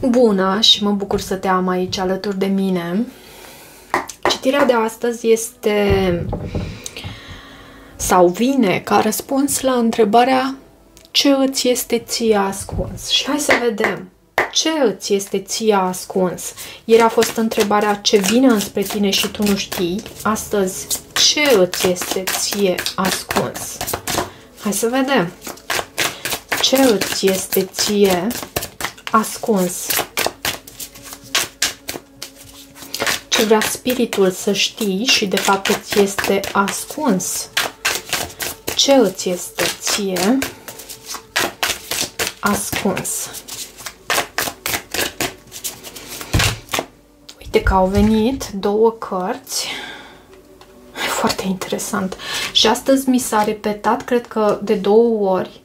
Bună și mă bucur să te am aici alături de mine. Citirea de astăzi este sau vine ca răspuns la întrebarea ce îți este ție ascuns. Și hai să vedem ce îți este ție ascuns. Ieri a fost întrebarea ce vine înspre tine și tu nu știi. Astăzi, ce îți este ție ascuns? Hai să vedem. Ce îți este ție ascuns. Ce vrea spiritul să știi și de fapt îți este ascuns. Ce îți este ție ascuns. Uite că au venit două cărți. Foarte interesant. Și astăzi mi s-a repetat, cred că de două ori,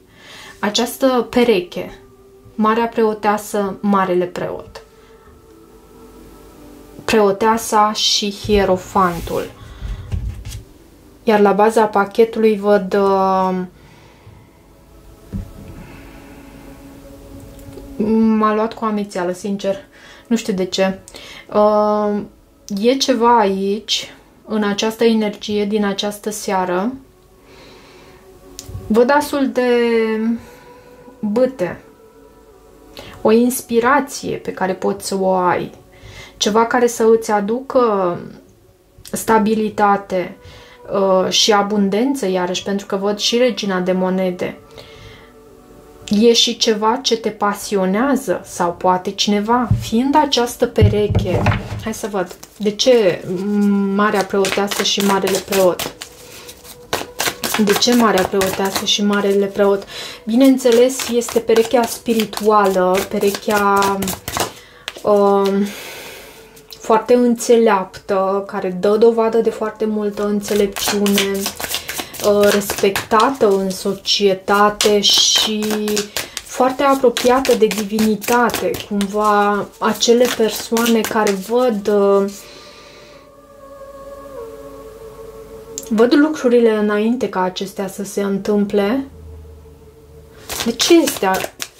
această pereche Marea Preoteasă, Marele Preot. Preoteasa și Hierofantul. Iar la baza pachetului văd uh, m-a luat cu amețeală, sincer. Nu știu de ce. Uh, e ceva aici, în această energie din această seară. Văd asul de bâte o inspirație pe care poți să o ai, ceva care să îți aducă stabilitate uh, și abundență, iarăși, pentru că văd și regina de monede. E și ceva ce te pasionează sau poate cineva, fiind această pereche, hai să văd, de ce Marea Preoteasă și Marele Preot? De ce Marea Preoteasă și Marele Preot? Bineînțeles, este perechea spirituală, perechea uh, foarte înțeleaptă, care dă dovadă de foarte multă înțelepciune, uh, respectată în societate și foarte apropiată de divinitate, cumva acele persoane care văd uh, Văd lucrurile înainte ca acestea să se întâmple. De ce este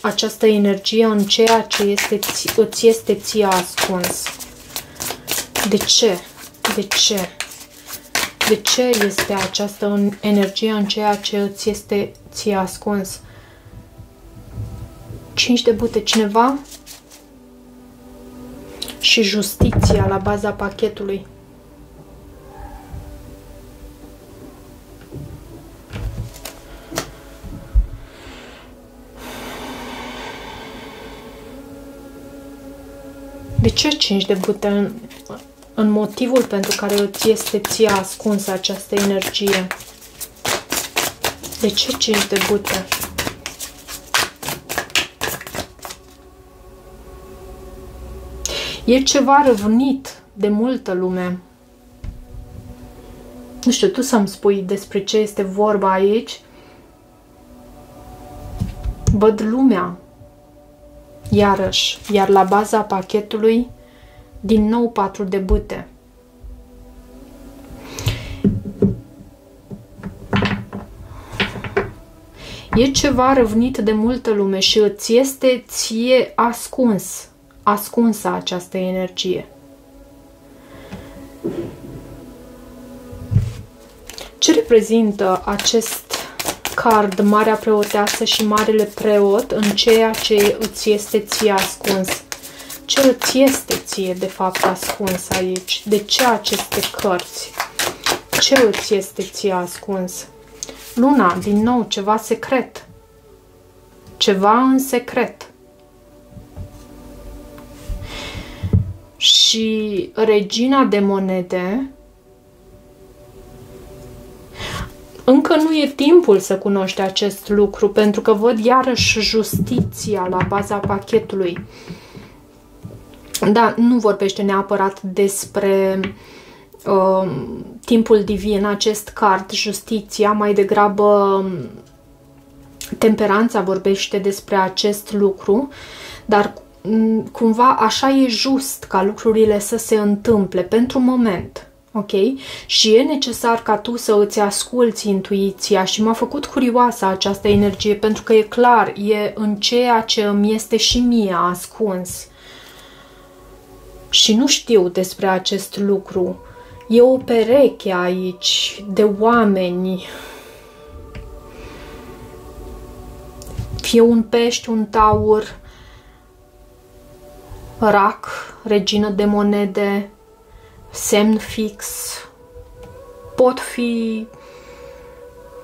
această energie în ceea ce este, îți este ție ascuns? De ce? De ce? De ce este această energie în ceea ce îți este ție ascuns? Cinci de bute cineva? Și justiția la baza pachetului. De ce 5 de bute în, în motivul pentru care îți este ție ascunsă această energie? De ce 5 de bute? E ceva răvnit de multă lume. Nu știu, tu să-mi spui despre ce este vorba aici. Văd lumea Iarăși, iar la baza pachetului, din nou patru de bute. E ceva răvnit de multă lume și îți este ție ascuns, ascunsă această energie. Ce reprezintă acest card Marea Preoteasă și Marele Preot în ceea ce îți este ție ascuns. Ce îți este ție, de fapt, ascuns aici? De ce aceste cărți? Ce îți este ție ascuns? Luna, din nou, ceva secret. Ceva în secret. Și regina de monede Încă nu e timpul să cunoști acest lucru, pentru că văd iarăși justiția la baza pachetului. Da, nu vorbește neapărat despre uh, timpul divin, acest card, justiția, mai degrabă um, temperanța vorbește despre acest lucru, dar um, cumva așa e just ca lucrurile să se întâmple pentru moment ok? Și e necesar ca tu să îți asculți intuiția și m-a făcut curioasă această energie pentru că e clar, e în ceea ce îmi este și mie ascuns. și nu știu despre acest lucru. E o pereche aici de oameni. Fie un pești, un taur, rac, regină de monede, semn fix. Pot fi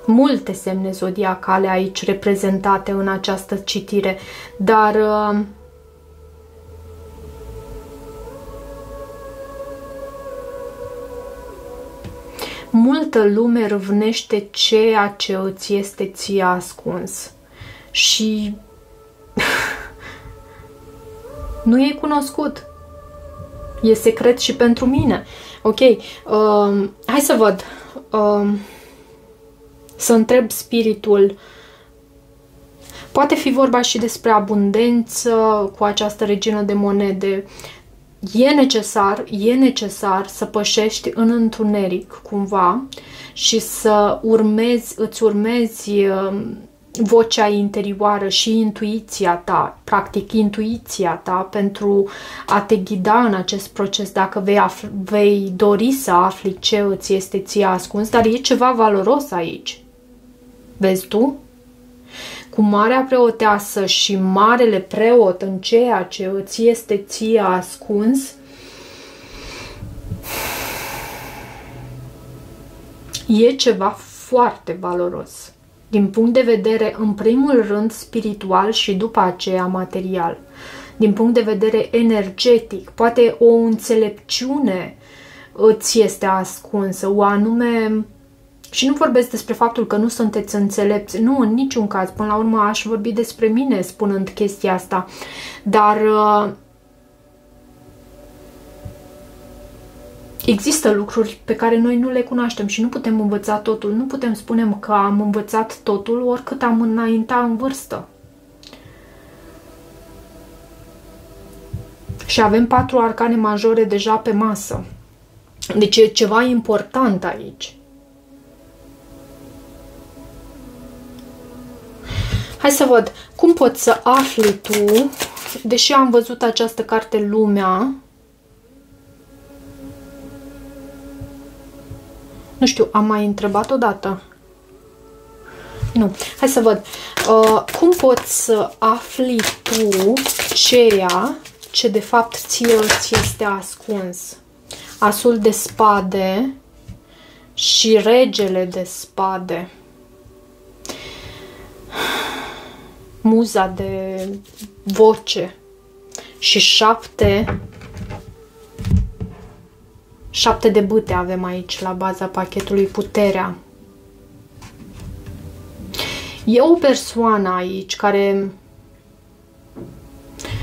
multe semne zodiacale aici reprezentate în această citire, dar uh, multă lume râvnește ceea ce îți este ție ascuns și nu e cunoscut. E secret și pentru mine. Ok, uh, hai să văd. Uh, să întreb spiritul. Poate fi vorba și despre abundență cu această regină de monede. E necesar, e necesar să pășești în întuneric cumva și să urmezi, îți urmezi um, vocea interioară și intuiția ta, practic intuiția ta pentru a te ghida în acest proces dacă vei, afl- vei dori să afli ce îți este ție ascuns, dar e ceva valoros aici. Vezi tu? Cu marea preoteasă și marele preot în ceea ce îți este ție ascuns, e ceva foarte valoros din punct de vedere, în primul rând, spiritual și după aceea material. Din punct de vedere energetic, poate o înțelepciune îți este ascunsă, o anume și nu vorbesc despre faptul că nu sunteți înțelepți, nu, în niciun caz. Până la urmă aș vorbi despre mine spunând chestia asta. Dar există lucruri pe care noi nu le cunoaștem și nu putem învăța totul. Nu putem spune că am învățat totul oricât am înaintat în vârstă. Și avem patru arcane majore deja pe masă. Deci e ceva important aici. Hai să văd. Cum poți să afli tu, deși am văzut această carte Lumea, Nu știu, am mai întrebat odată. Nu. Hai să văd. Uh, cum poți să afli tu ceea ce de fapt ție îți este ascuns? Asul de spade și regele de spade. Muza de voce și șapte Șapte de bâte avem aici la baza pachetului Puterea. E o persoană aici care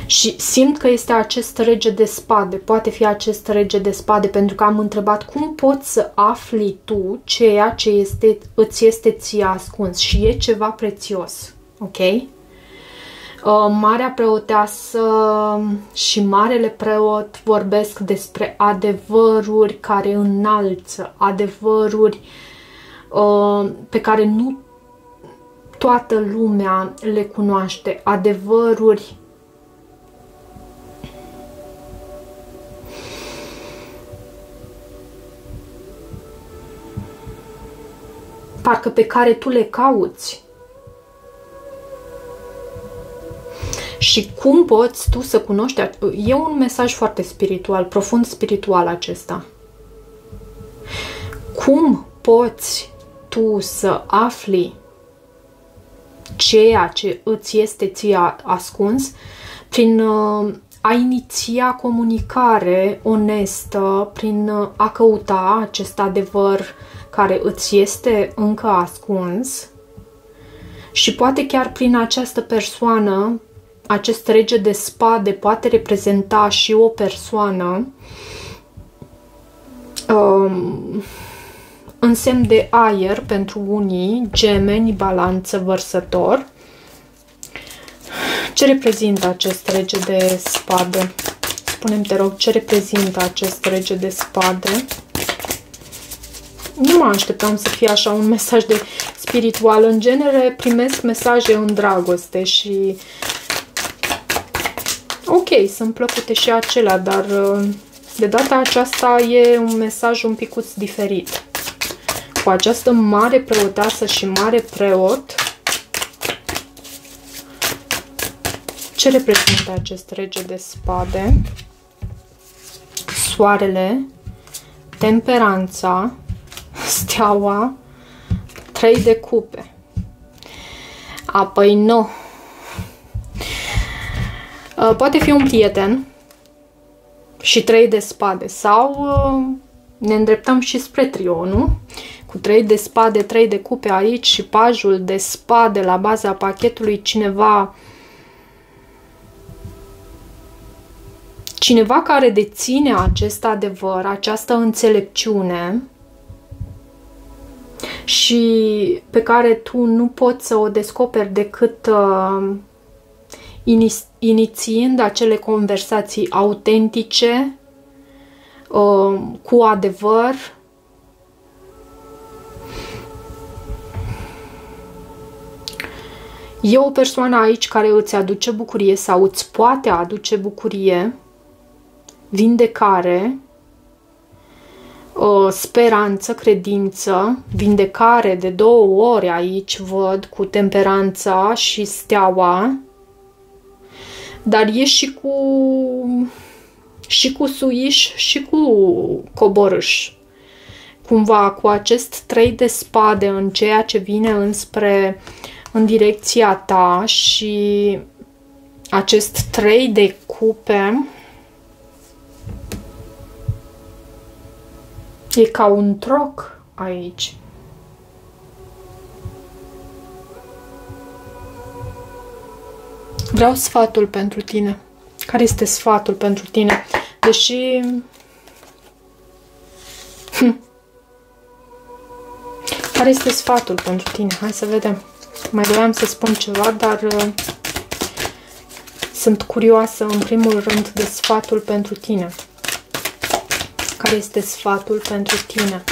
și simt că este acest rege de spade, poate fi acest rege de spade, pentru că am întrebat cum poți să afli tu ceea ce este, îți este ție ascuns și e ceva prețios, ok? Uh, Marea preoteasă și Marele preot vorbesc despre adevăruri care înalță, adevăruri uh, pe care nu toată lumea le cunoaște, adevăruri parcă pe care tu le cauți și cum poți tu să cunoști. E un mesaj foarte spiritual, profund spiritual acesta. Cum poți tu să afli ceea ce îți este ție ascuns prin uh, a iniția comunicare onestă, prin uh, a căuta acest adevăr care îți este încă ascuns și poate chiar prin această persoană acest rege de spade poate reprezenta și o persoană um, în semn de aer pentru unii, gemeni, balanță, vărsător. Ce reprezintă acest rege de spade? Spunem te rog, ce reprezintă acest rege de spade? Nu mă așteptam să fie așa un mesaj de spiritual. În genere primesc mesaje în dragoste și Ok, sunt plăcute și acelea, dar uh, de data aceasta e un mesaj un picuț diferit. Cu această mare preotasă și mare preot, ce reprezintă acest rege de spade? Soarele, temperanța, steaua, trei de cupe. Apoi nu. Uh, poate fi un prieten și trei de spade sau uh, ne îndreptăm și spre trio, nu? Cu trei de spade, trei de cupe aici și pajul de spade la baza pachetului cineva cineva care deține acest adevăr, această înțelepciune și pe care tu nu poți să o descoperi decât uh, inițiind acele conversații autentice, uh, cu adevăr, E o persoană aici care îți aduce bucurie sau îți poate aduce bucurie, vindecare, uh, speranță, credință, vindecare de două ori aici văd cu temperanța și steaua, dar e și cu și cu suiș și cu coborâș. Cumva cu acest trei de spade în ceea ce vine înspre în direcția ta și acest trei de cupe e ca un troc aici. Vreau sfatul pentru tine. Care este sfatul pentru tine? Deși... Hm. Care este sfatul pentru tine? Hai să vedem. Mai doream să spun ceva, dar uh, sunt curioasă în primul rând de sfatul pentru tine. Care este sfatul pentru tine?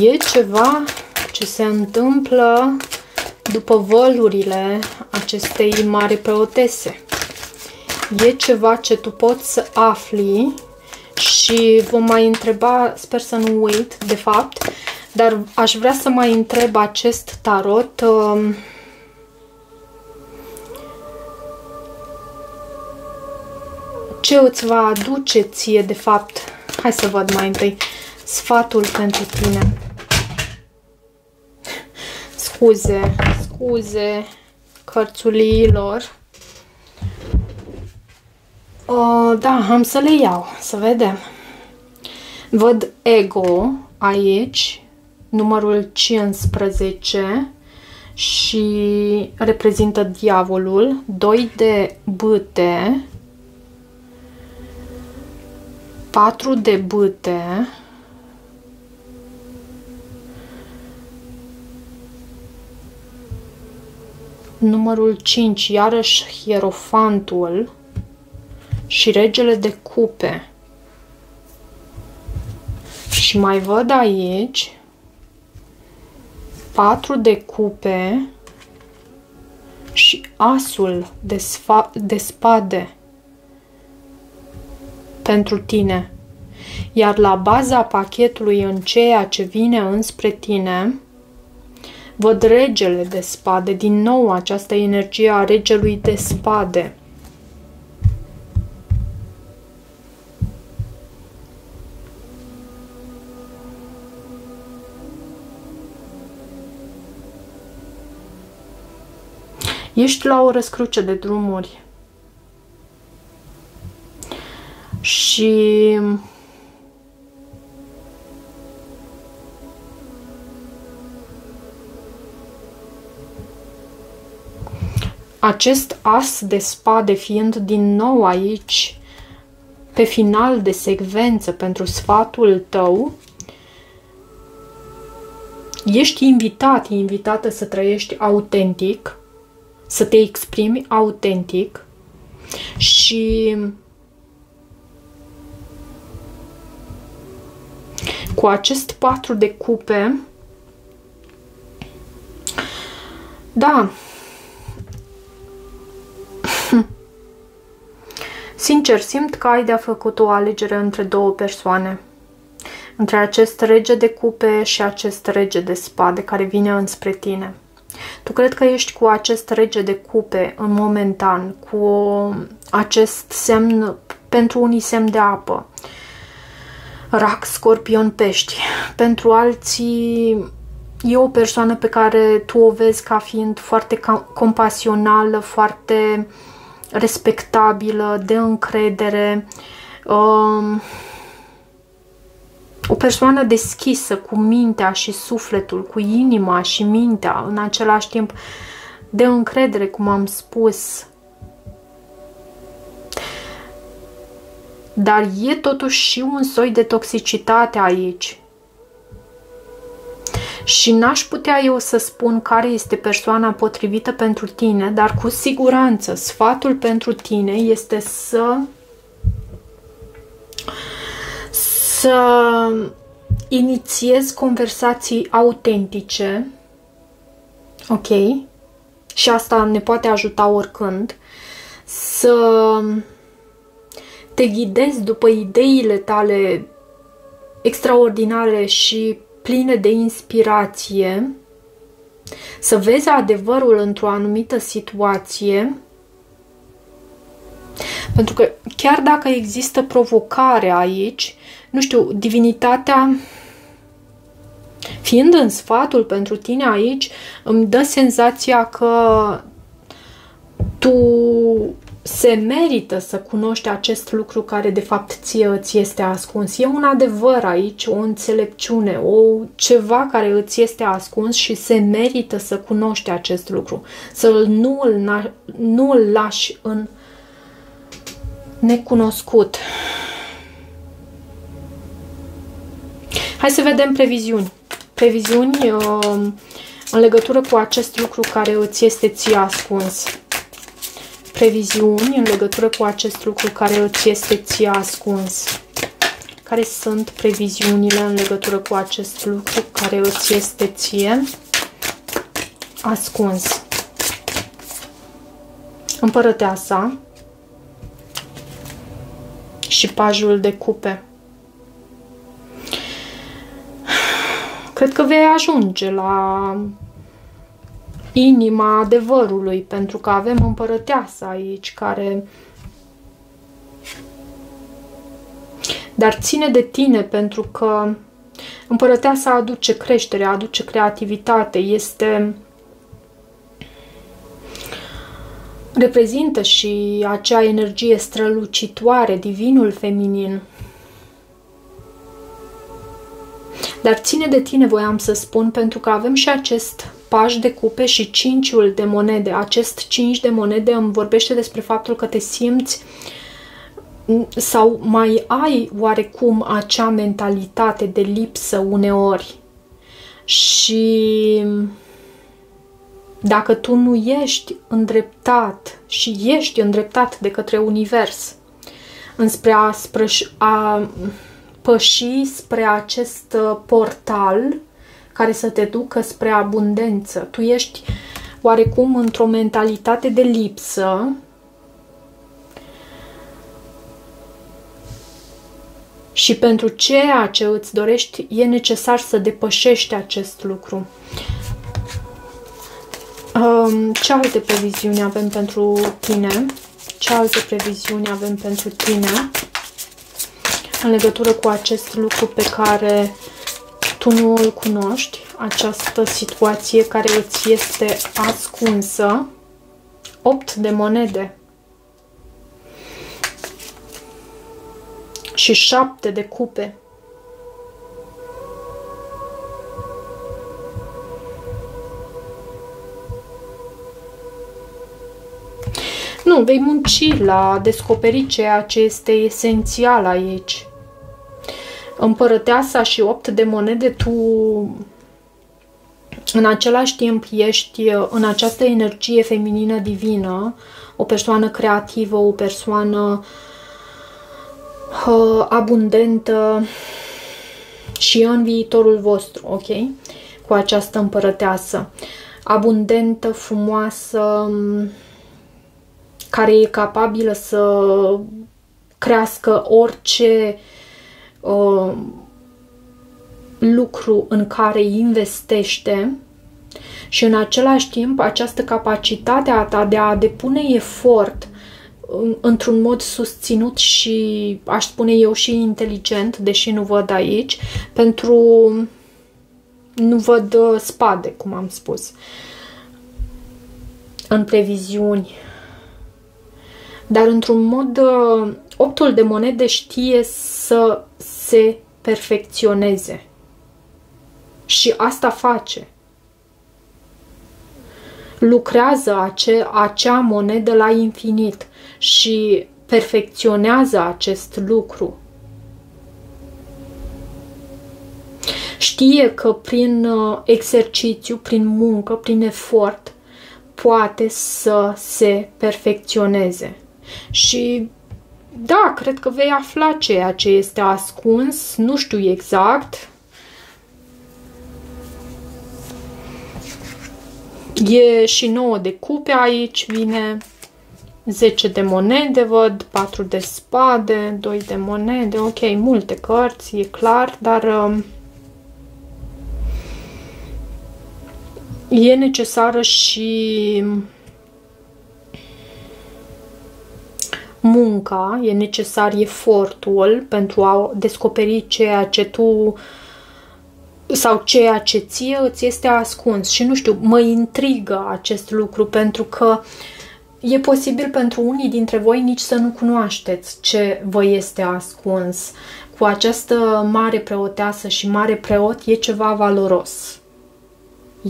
E ceva ce se întâmplă după volurile acestei mari preotese. E ceva ce tu poți să afli și vom mai întreba, sper să nu uit, de fapt, dar aș vrea să mai întreb acest tarot uh, ce îți va aduce ție, de fapt, hai să văd mai întâi, sfatul pentru tine scuze, scuze cărțuliilor. Uh, da, am să le iau, să vedem. Văd ego aici, numărul 15 și reprezintă diavolul, 2 de bâte, 4 de bâte, numărul 5, iarăși hierofantul și regele de cupe. Și mai văd aici 4 de cupe și asul de, de spade pentru tine. Iar la baza pachetului în ceea ce vine înspre tine, Văd regele de spade, din nou această energie a regelui de spade. Ești la o răscruce de drumuri. Și acest as de spade fiind din nou aici pe final de secvență pentru sfatul tău, ești invitat, invitată să trăiești autentic, să te exprimi autentic și cu acest patru de cupe Da. Sincer, simt că ai de-a făcut o alegere între două persoane. Între acest rege de cupe și acest rege de spade care vine înspre tine. Tu cred că ești cu acest rege de cupe în momentan, cu acest semn, pentru unii semn de apă, rac, scorpion, pești. Pentru alții e o persoană pe care tu o vezi ca fiind foarte compasională, foarte respectabilă, de încredere, um, o persoană deschisă cu mintea și sufletul, cu inima și mintea, în același timp de încredere, cum am spus. Dar e totuși și un soi de toxicitate aici. Și n-aș putea eu să spun care este persoana potrivită pentru tine, dar cu siguranță sfatul pentru tine este să să inițiez conversații autentice, ok? Și asta ne poate ajuta oricând. Să te ghidezi după ideile tale extraordinare și pline de inspirație, să vezi adevărul într-o anumită situație, pentru că chiar dacă există provocare aici, nu știu, divinitatea fiind în sfatul pentru tine aici, îmi dă senzația că tu se merită să cunoști acest lucru care de fapt ție îți este ascuns. E un adevăr aici, o înțelepciune, o ceva care îți este ascuns și se merită să cunoști acest lucru. Să nu îl, nu îl lași în necunoscut. Hai să vedem previziuni. Previziuni uh, în legătură cu acest lucru care îți este ție ascuns. Previziuni în legătură cu acest lucru care îți este ție ascuns. Care sunt previziunile în legătură cu acest lucru care îți este ție ascuns? Împărăteasa și pajul de cupe. cred că vei ajunge la inima adevărului, pentru că avem împărăteasa aici care dar ține de tine pentru că împărăteasa aduce creștere, aduce creativitate, este reprezintă și acea energie strălucitoare, divinul feminin. Dar ține de tine, voiam să spun, pentru că avem și acest paș de cupe și cinciul de monede. Acest cinci de monede îmi vorbește despre faptul că te simți sau mai ai oarecum acea mentalitate de lipsă uneori. Și dacă tu nu ești îndreptat și ești îndreptat de către univers înspre a, spre a păși spre acest uh, portal care să te ducă spre abundență. Tu ești oarecum într-o mentalitate de lipsă și pentru ceea ce îți dorești e necesar să depășești acest lucru. Um, ce alte previziuni avem pentru tine? Ce alte previziuni avem pentru tine? în legătură cu acest lucru pe care tu nu îl cunoști, această situație care îți este ascunsă. 8 de monede și 7 de cupe. Nu, vei munci la a descoperi ceea ce este esențial aici împărăteasa și opt de monede, tu în același timp ești în această energie feminină divină, o persoană creativă, o persoană uh, abundentă și în viitorul vostru, ok? Cu această împărăteasă. abundentă, frumoasă, care e capabilă să crească orice uh, lucru în care investește și în același timp această capacitate a ta de a depune efort într-un mod susținut și, aș spune eu, și inteligent, deși nu văd aici, pentru... nu văd uh, spade, cum am spus, în previziuni. Dar într-un mod, uh, optul de monede știe să se perfecționeze. Și asta face lucrează ace, acea monedă la infinit și perfecționează acest lucru. Știe că prin uh, exercițiu, prin muncă, prin efort, poate să se perfecționeze. Și da, cred că vei afla ceea ce este ascuns, nu știu exact, E și 9 de cupe aici, vine 10 de monede, văd 4 de spade, 2 de monede, ok, multe cărți, e clar, dar um, e necesară și munca, e necesar efortul pentru a descoperi ceea ce tu uh, sau ceea ce ție îți este ascuns și nu știu, mă intrigă acest lucru pentru că e posibil pentru unii dintre voi nici să nu cunoașteți ce vă este ascuns. Cu această mare preoteasă și mare preot e ceva valoros.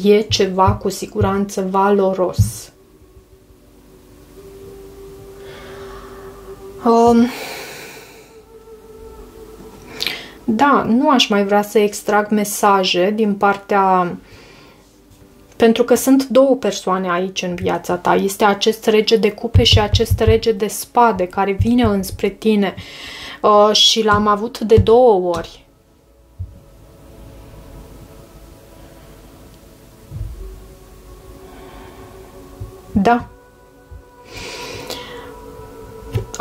E ceva cu siguranță valoros. Um, da, nu aș mai vrea să extrag mesaje din partea... Pentru că sunt două persoane aici în viața ta. Este acest rege de cupe și acest rege de spade care vine înspre tine. Uh, și l-am avut de două ori. Da.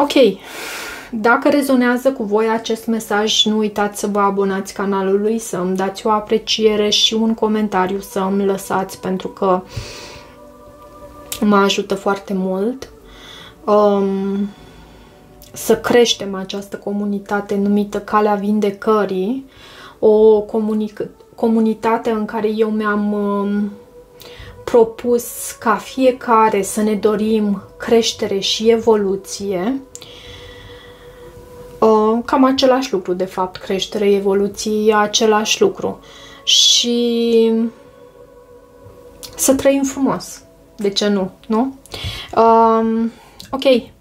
Ok. Dacă rezonează cu voi acest mesaj, nu uitați să vă abonați canalului, să îmi dați o apreciere și un comentariu să îmi lăsați, pentru că mă ajută foarte mult um, să creștem această comunitate numită Calea Vindecării, o comunitate în care eu mi-am um, propus ca fiecare să ne dorim creștere și evoluție Uh, cam același lucru, de fapt, creștere, evoluție, e același lucru. Și să trăim frumos. De ce nu? Nu? Um, ok.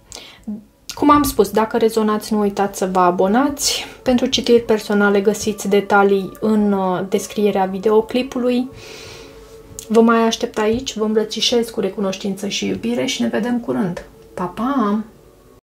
Cum am spus, dacă rezonați, nu uitați să vă abonați. Pentru citiri personale găsiți detalii în uh, descrierea videoclipului. Vă mai aștept aici, vă îmbrățișez cu recunoștință și iubire și ne vedem curând. Pa, pa!